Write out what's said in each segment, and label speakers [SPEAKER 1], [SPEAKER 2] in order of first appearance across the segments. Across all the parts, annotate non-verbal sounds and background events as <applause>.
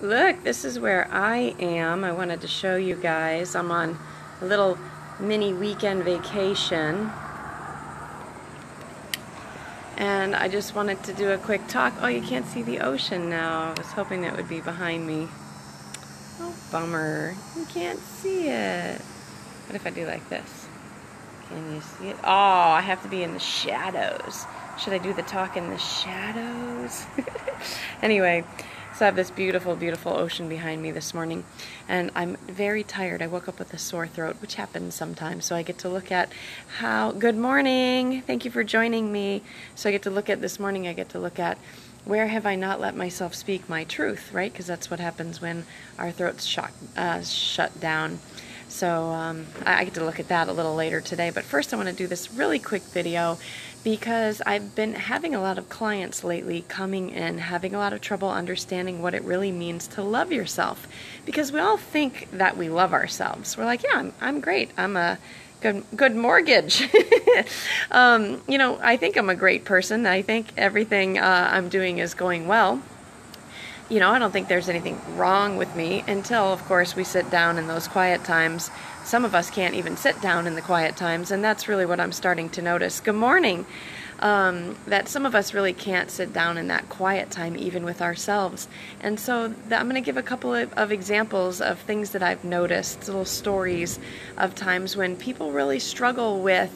[SPEAKER 1] look, this is where I am. I wanted to show you guys. I'm on a little mini weekend vacation. And I just wanted to do a quick talk. Oh, you can't see the ocean now. I was hoping that would be behind me. Oh, bummer. You can't see it. What if I do like this? Can you see it? Oh, I have to be in the shadows. Should I do the talk in the shadows? <laughs> anyway, so I have this beautiful, beautiful ocean behind me this morning, and I'm very tired. I woke up with a sore throat, which happens sometimes, so I get to look at how, good morning, thank you for joining me. So I get to look at this morning, I get to look at where have I not let myself speak my truth, right? Because that's what happens when our throats shut, uh, shut down. So um, I get to look at that a little later today. But first I want to do this really quick video because I've been having a lot of clients lately coming in having a lot of trouble understanding what it really means to love yourself. Because we all think that we love ourselves. We're like, yeah, I'm, I'm great. I'm a good good mortgage. <laughs> um, you know, I think I'm a great person. I think everything uh, I'm doing is going well you know, I don't think there's anything wrong with me until, of course, we sit down in those quiet times. Some of us can't even sit down in the quiet times, and that's really what I'm starting to notice. Good morning. Um, that some of us really can't sit down in that quiet time, even with ourselves. And so I'm going to give a couple of, of, examples of things that I've noticed, little stories of times when people really struggle with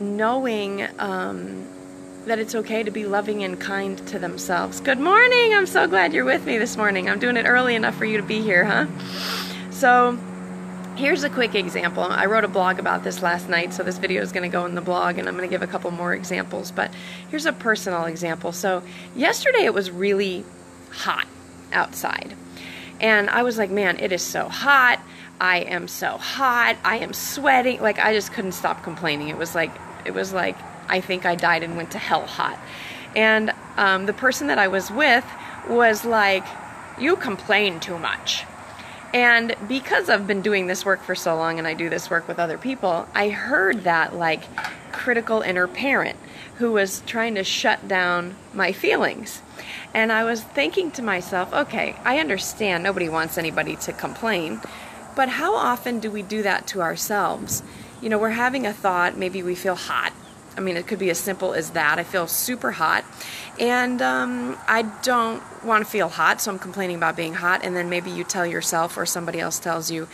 [SPEAKER 1] knowing. Um, that it's okay to be loving and kind to themselves. Good morning! I'm so glad you're with me this morning. I'm doing it early enough for you to be here, huh? So, here's a quick example. I wrote a blog about this last night, so this video is going to go in the blog, and I'm going to give a couple more examples. But here's a personal example. So, yesterday it was really hot outside. And I was like, man, it is so hot. I am so hot. I am sweating. Like, I just couldn't stop complaining. It was like, it was like I think I died and went to hell hot. And um, the person that I was with was like, You complain too much. And because I've been doing this work for so long and I do this work with other people, I heard that like critical inner parent who was trying to shut down my feelings. And I was thinking to myself, okay, I understand nobody wants anybody to complain, but how often do we do that to ourselves? You know, we're having a thought, maybe we feel hot I mean, it could be as simple as that. I feel super hot, and um, I don't want to feel hot, so I'm complaining about being hot. And then maybe you tell yourself, or somebody else tells you,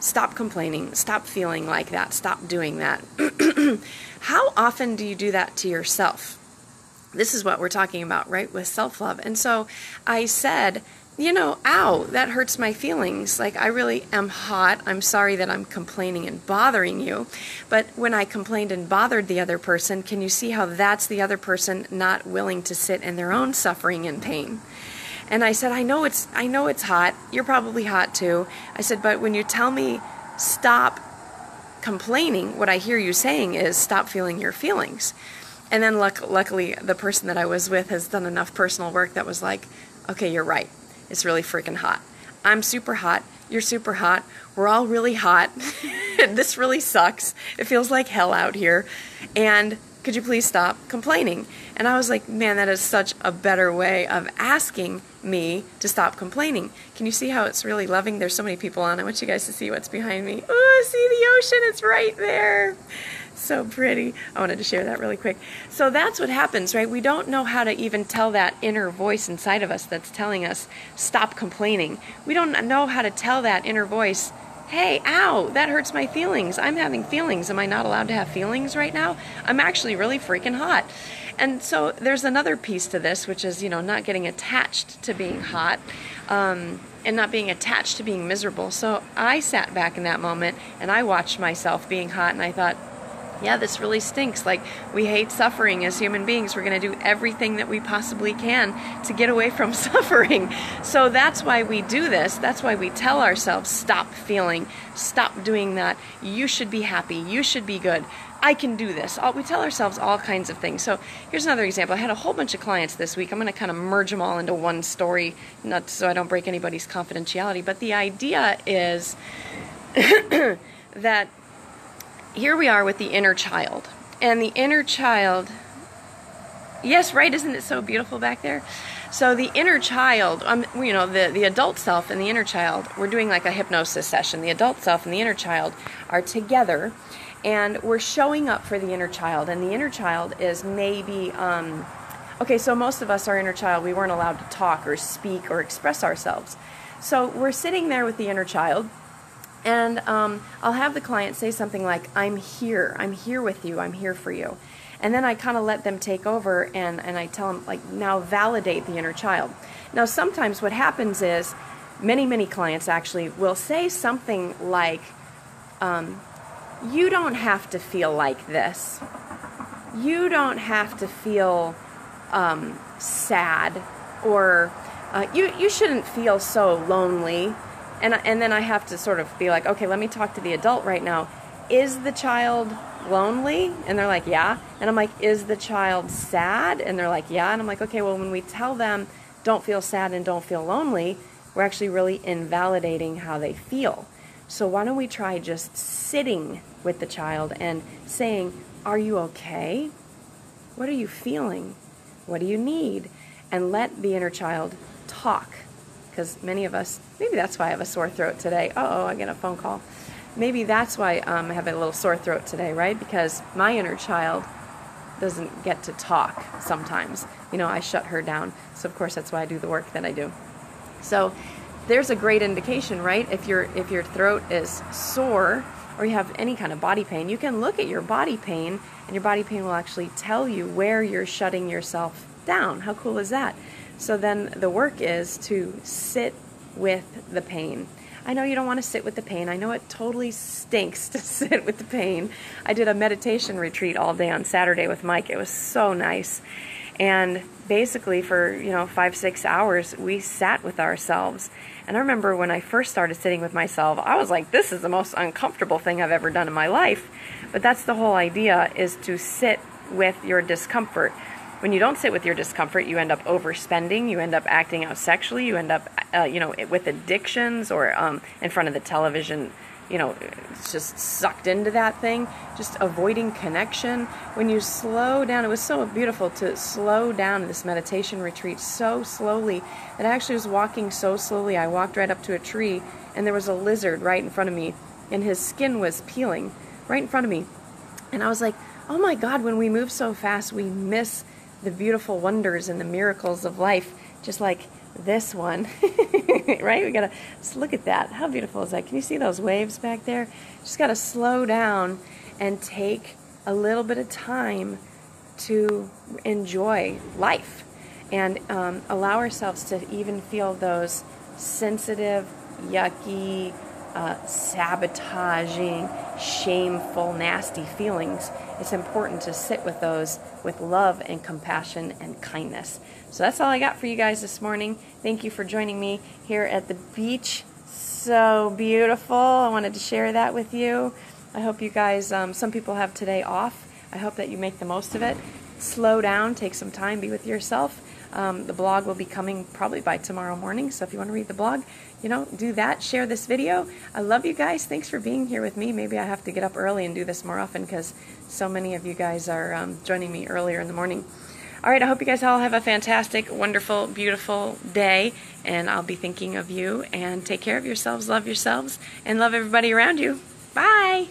[SPEAKER 1] stop complaining, stop feeling like that, stop doing that. <clears throat> How often do you do that to yourself? This is what we're talking about, right? With self love. And so I said, you know, ow, that hurts my feelings. Like, I really am hot. I'm sorry that I'm complaining and bothering you. But when I complained and bothered the other person, can you see how that's the other person not willing to sit in their own suffering and pain? And I said, I know it's I know it's hot. You're probably hot too. I said, but when you tell me stop complaining, what I hear you saying is stop feeling your feelings. And then luck- luckily the person that I was with has done enough personal work that was like, okay, you're right it's really freaking hot. I'm super hot. You're super hot. We're all really hot. <laughs> this really sucks. It feels like hell out here. And could you please stop complaining? And I was like, man, that is such a better way of asking me to stop complaining. Can you see how it's really loving? There's so many people on. I want you guys to see what's behind me. Oh, see the ocean. It's right there so pretty. I wanted to share that really quick. So that's what happens, right? We don't know how to even tell that inner voice inside of us that's telling us, stop complaining. We don't know how to tell that inner voice, hey, ow, that hurts my feelings. I'm having feelings. Am I not allowed to have feelings right now? I'm actually really freaking hot. And so there's another piece to this, which is, you know, not getting attached to being hot. Um, and not being attached to being miserable. So I sat back in that moment and I watched myself being hot and I thought, yeah, this really stinks. Like, we hate suffering as human beings. We're going to do everything that we possibly can to get away from <laughs> suffering. So that's why we do this. That's why we tell ourselves, stop feeling, stop doing that. You should be happy. You should be good. I can do this. We tell ourselves all kinds of things. So here's another example. I had a whole bunch of clients this week. I'm going to kind of merge them all into one story, not so I don't break anybody's confidentiality. But the idea is <coughs> that here we are with the inner child. And the inner child, yes, right, isn't it so beautiful back there? So the inner child, um, you know, the, the adult self and the inner child, we're doing like a hypnosis session. The adult self and the inner child are together, and we're showing up for the inner child. And the inner child is maybe, um, okay, so most of us, our inner child, we weren't allowed to talk or speak or express ourselves. So we're sitting there with the inner child, and um, I'll have the client say something like, I'm here, I'm here with you, I'm here for you. And then I kind of let them take over and, and I tell them, like, now validate the inner child. Now, sometimes what happens is many, many clients actually will say something like, um, You don't have to feel like this. You don't have to feel um, sad or uh, you, you shouldn't feel so lonely. And, and then I have to sort of be like, okay, let me talk to the adult right now. Is the child lonely? And they're like, yeah. And I'm like, is the child sad? And they're like, yeah. And I'm like, okay, well, when we tell them don't feel sad and don't feel lonely, we're actually really invalidating how they feel. So why don't we try just sitting with the child and saying, are you okay? What are you feeling? What do you need? And let the inner child talk. Because many of us, maybe that's why I have a sore throat today. oh, I get a phone call maybe that's why um, I have a little sore throat today, right? Because my inner child doesn't get to talk sometimes. You know, I shut her down. So of course that's why I do the work that I do. So there's a great indication, right? If your if your throat is sore or you have any kind of body pain, you can look at your body pain and your body pain will actually tell you where you're shutting yourself down. How cool is that? So then the work is to sit with the pain I know you don't want to sit with the pain. I know it totally stinks <laughs> to sit with the pain. I did a meditation retreat all day on Saturday with Mike. It was so nice. And basically, for you know five six hours, we sat with ourselves. And I remember when I first started sitting with myself, I was like, "This is the most uncomfortable thing I've ever done in my life." But that's the whole idea: is to sit with your discomfort when you don't sit with your discomfort, you end up overspending, you end up acting out sexually, you end up, uh, you know, with addictions or um, in front of the television, you know, just sucked into that thing, just avoiding connection. When you slow down, it was so beautiful to slow down this meditation retreat so slowly. It actually was walking so slowly. I walked right up to a tree, and there was a lizard right in front of me, and his skin was peeling right in front of me. And I was like, oh my God, when we move so fast, we miss the beautiful wonders and the miracles of life, just like this one, <laughs> right? We gotta just look at that. How beautiful is that? Can you see those waves back there? Just gotta slow down and take a little bit of time to enjoy life and um, allow ourselves to even feel those sensitive, yucky, uh, sabotaging, shameful, nasty feelings, it's important to sit with those with love and compassion and kindness. So that's all I got for you guys this morning. Thank you for joining me here at the beach. So beautiful. I wanted to share that with you. I hope you guys, um, some people have today off. I hope that you make the most of it. Slow down, take some time, be with yourself. Um, the blog will be coming probably by tomorrow morning, so if you want to read the blog, you know, do that. Share this video. I love you guys. Thanks for being here with me. Maybe I have to get up early and do this more often because so many of you guys are um, joining me earlier in the morning. All right, I hope you guys all have a fantastic, wonderful, beautiful day, and I'll be thinking of you. And take care of yourselves, love yourselves, and love everybody around you. Bye.